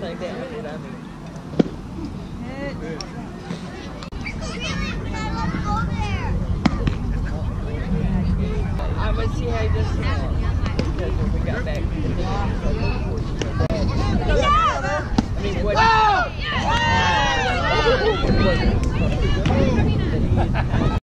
I'm gonna see how this does Because when we got back.